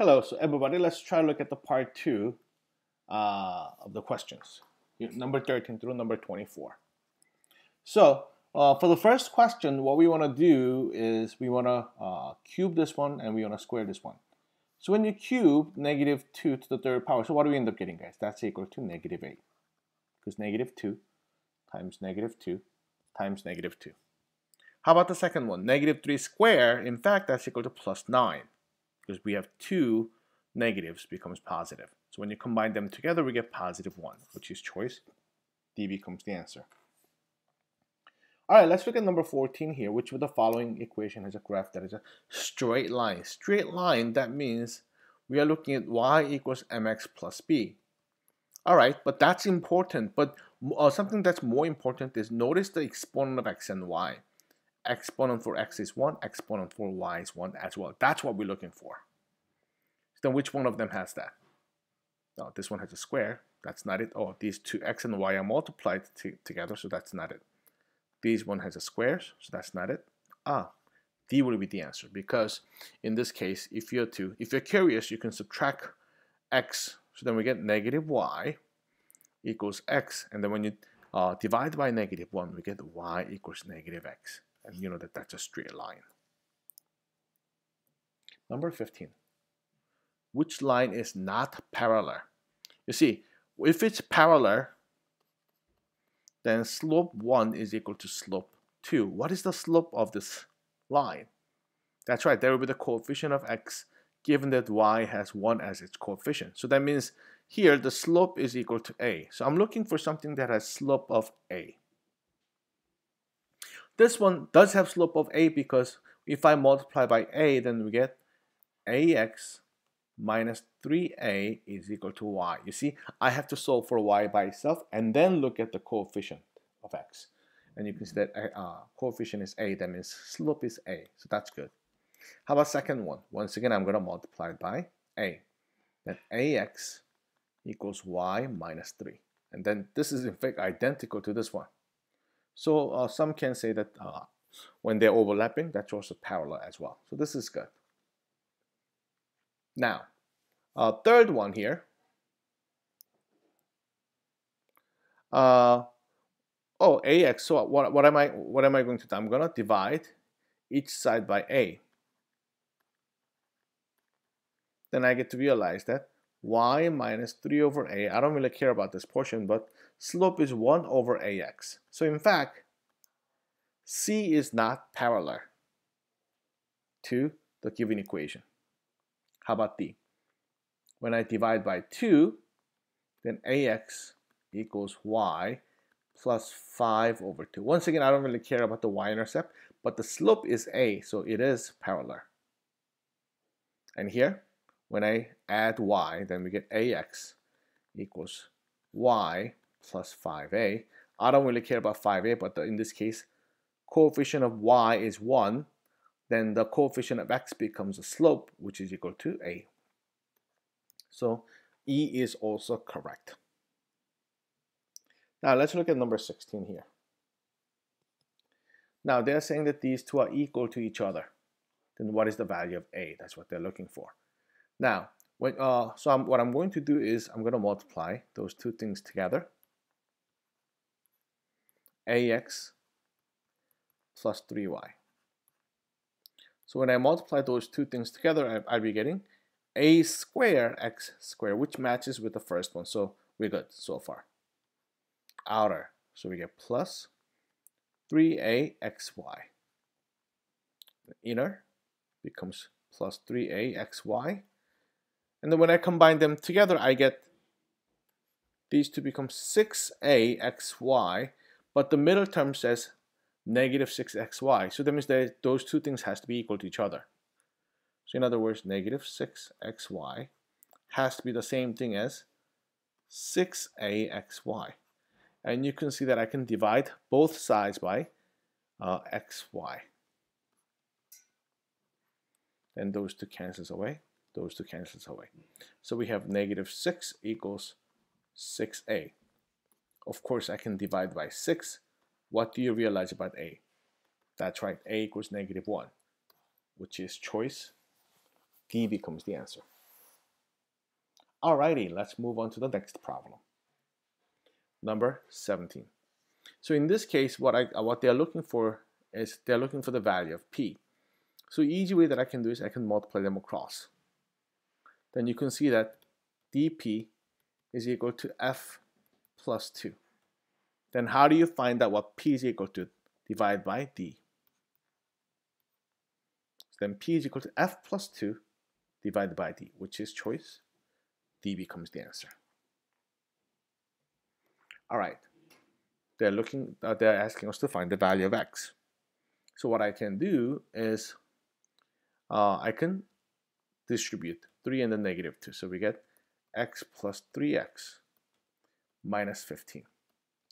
Hello, so everybody, let's try to look at the part two uh, of the questions, number 13 through number 24. So uh, for the first question, what we want to do is we want to uh, cube this one and we want to square this one. So when you cube negative 2 to the third power, so what do we end up getting, guys? That's equal to negative 8. Because negative 2 times negative 2 times negative 2. How about the second one? Negative 3 squared, in fact, that's equal to plus 9. Because we have two negatives becomes positive. So when you combine them together, we get positive 1, which is choice. D becomes the answer. All right, let's look at number 14 here, which with the following equation has a graph that is a straight line. Straight line, that means we are looking at y equals mx plus b. All right, but that's important. But uh, something that's more important is notice the exponent of x and y. Exponent for x is 1, exponent for y is 1 as well. That's what we're looking for. So Then which one of them has that? No, this one has a square. That's not it. Oh, these two x and y are multiplied together, so that's not it. These one has a square, so that's not it. Ah, D will be the answer because in this case, if you're to, if you're curious, you can subtract x. So then we get negative y equals x, and then when you uh, divide by negative 1, we get y equals negative x. And you know that that's a straight line. Number 15. Which line is not parallel? You see, if it's parallel, then slope 1 is equal to slope 2. What is the slope of this line? That's right, there will be the coefficient of x given that y has 1 as its coefficient. So that means here the slope is equal to a. So I'm looking for something that has slope of a. This one does have slope of a because if I multiply by a, then we get ax minus 3a is equal to y. You see, I have to solve for y by itself and then look at the coefficient of x. And you can see that uh, coefficient is a, that means slope is a. So that's good. How about second one? Once again, I'm going to multiply by a. Then ax equals y minus 3. And then this is in fact identical to this one. So uh, some can say that uh, when they're overlapping, that's also parallel as well. So this is good. Now, uh, third one here. Uh, oh, ax. So what, what am I what am I going to do? I'm going to divide each side by a. Then I get to realize that y minus 3 over a, I don't really care about this portion, but slope is 1 over ax. So in fact, c is not parallel to the given equation. How about D? When I divide by 2, then AX equals Y plus 5 over 2. Once again, I don't really care about the y-intercept, but the slope is A, so it is parallel. And here, when I add y, then we get ax equals y plus 5a. I don't really care about 5a, but the, in this case, coefficient of y is 1, then the coefficient of x becomes a slope, which is equal to a. So E is also correct. Now let's look at number 16 here. Now they're saying that these two are equal to each other. Then what is the value of A? That's what they're looking for. Now, when, uh, so I'm, what I'm going to do is I'm going to multiply those two things together. AX plus 3y. So when I multiply those two things together, I'll be getting a square x square, which matches with the first one. So we're good so far. Outer, so we get plus 3axy. The inner becomes plus 3axy. And then when I combine them together, I get these two become 6axy, but the middle term says negative 6xy. So that means that those two things has to be equal to each other. So in other words, negative 6xy has to be the same thing as 6axy. And you can see that I can divide both sides by uh, xy. And those two cancels away. Those two cancels away. So we have negative 6 equals 6a. Of course, I can divide by 6 what do you realize about A? That's right, A equals negative 1, which is choice. D becomes the answer. Alrighty, let's move on to the next problem. Number 17. So in this case, what I uh, what they're looking for is they're looking for the value of p. So easy way that I can do is I can multiply them across. Then you can see that dp is equal to f plus 2. Then how do you find out what p is equal to? Divide by d. So then p is equal to f plus 2 divided by d, which is choice. d becomes the answer. All right. They're looking, uh, they're asking us to find the value of x. So what I can do is uh, I can distribute 3 and the negative 2. So we get x plus 3x minus 15.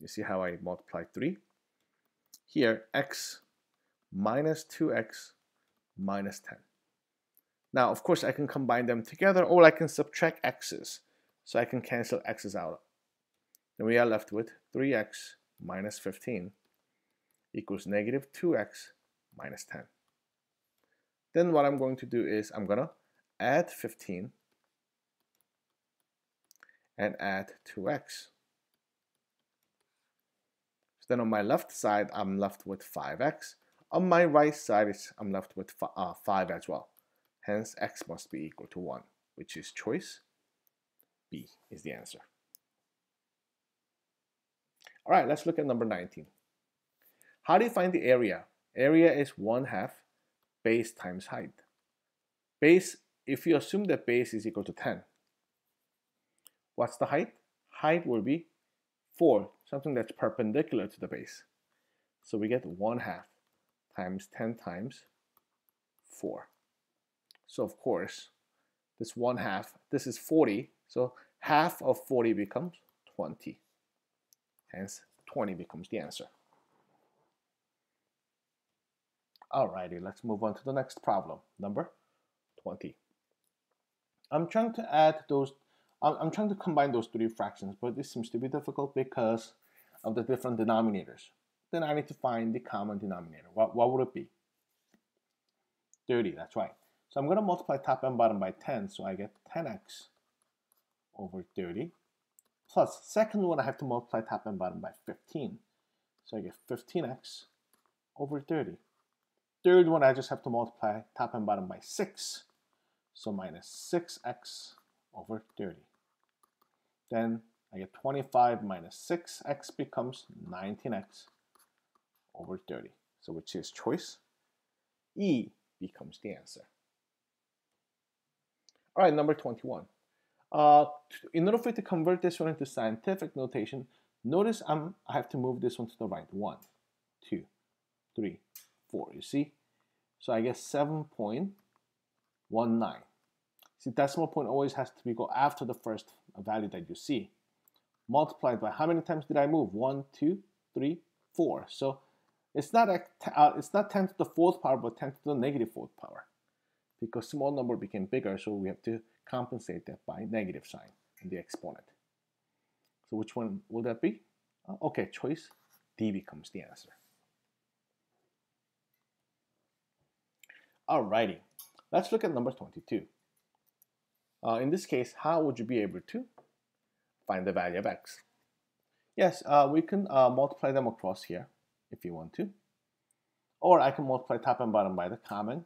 You see how I multiply 3? Here, x minus 2x minus 10. Now, of course, I can combine them together or I can subtract x's. So I can cancel x's out. Then we are left with 3x minus 15 equals negative 2x minus 10. Then what I'm going to do is I'm going to add 15 and add 2x. Then on my left side, I'm left with 5x. On my right side, I'm left with uh, 5 as well. Hence, x must be equal to 1, which is choice B is the answer. All right, let's look at number 19. How do you find the area? Area is 1 half base times height. Base, if you assume that base is equal to 10, what's the height? Height will be 4, something that's perpendicular to the base. So we get 1 half times 10 times 4. So of course, this 1 half, this is 40, so half of 40 becomes 20. Hence, 20 becomes the answer. Alrighty, let's move on to the next problem, number 20. I'm trying to add those, I'm trying to combine those three fractions, but this seems to be difficult because of the different denominators. Then I need to find the common denominator. What, what would it be? 30, that's right. So I'm going to multiply top and bottom by 10, so I get 10x over 30 plus second one I have to multiply top and bottom by 15. So I get 15x over 30. Third one I just have to multiply top and bottom by 6. So minus 6x over 30. Then I get 25 minus 6x becomes 19x over 30. So which is choice E becomes the answer. All right, number 21. Uh, in order for to convert this one into scientific notation, notice I'm, I have to move this one to the right. One, two, three, four. You see? So I get 7.19. See, decimal point always has to be go after the first value that you see. Multiplied by how many times did I move? One, two, three, four. So it's not a, uh, it's not 10 to the fourth power, but 10 to the negative fourth power. Because small number became bigger, so we have to compensate that by negative sign in the exponent. So which one will that be? Uh, okay, choice D becomes the answer. Alrighty, let's look at number 22. Uh, in this case, how would you be able to find the value of x? Yes, uh, we can uh, multiply them across here if you want to. Or I can multiply top and bottom by the common,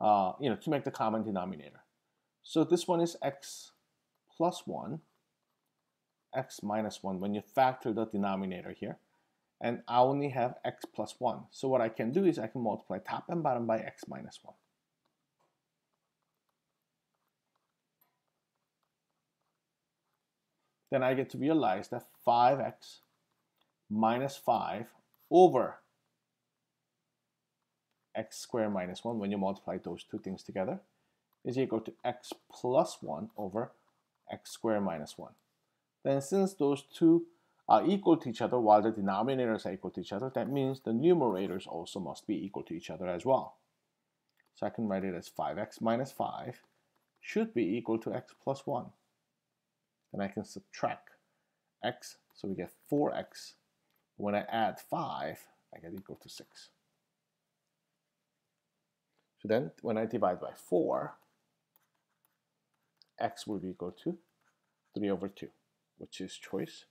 uh, you know, to make the common denominator. So this one is x plus 1, x minus 1 when you factor the denominator here. And I only have x plus 1. So what I can do is I can multiply top and bottom by x minus 1. Then I get to realize that 5x minus 5 over x squared minus 1 when you multiply those two things together is equal to x plus 1 over x squared minus 1. Then since those two are equal to each other while the denominators are equal to each other, that means the numerators also must be equal to each other as well. So I can write it as 5x minus 5 should be equal to x plus 1. Then I can subtract x, so we get 4x. When I add 5, I get equal to 6. So then when I divide by 4, x will be equal to 3 over 2, which is choice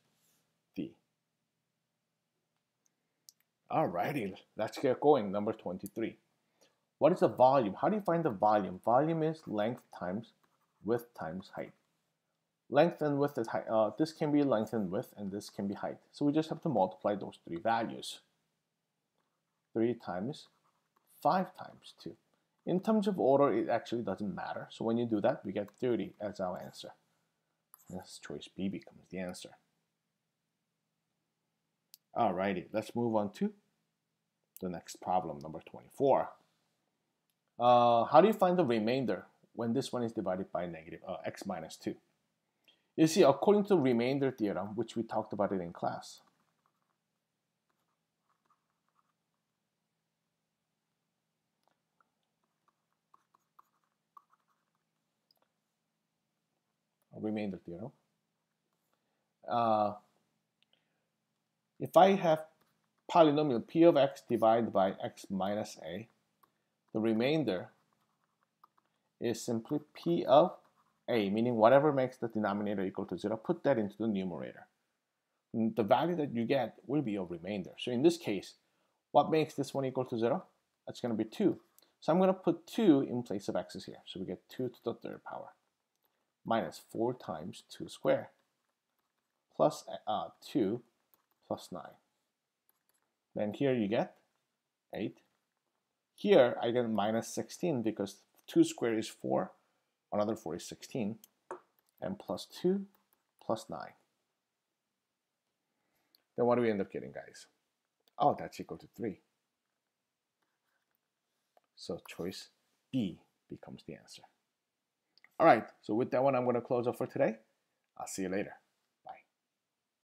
D. Alrighty, let's get going. Number 23. What is the volume? How do you find the volume? Volume is length times width times height. Length and width is height. Uh, this can be length and width, and this can be height. So we just have to multiply those three values. 3 times 5 times 2. In terms of order, it actually doesn't matter. So when you do that, we get 30 as our answer. Yes, choice B becomes the answer. Alrighty, let's move on to the next problem, number 24. Uh, how do you find the remainder when this one is divided by negative uh, x minus 2? You see, according to the remainder theorem, which we talked about it in class, remainder theorem. Uh, if I have polynomial p of x divided by x minus a, the remainder is simply p of a, meaning whatever makes the denominator equal to 0, put that into the numerator. The value that you get will be a remainder. So in this case, what makes this one equal to 0? That's going to be 2. So I'm going to put 2 in place of x's here. So we get 2 to the third power minus 4 times 2 squared plus uh, 2 plus 9. Then here you get 8. Here I get minus 16 because 2 squared is 4, another 4 is 16, and plus 2 plus 9. Then what do we end up getting, guys? Oh, that's equal to 3. So choice B becomes the answer. All right, so with that one, I'm going to close up for today. I'll see you later.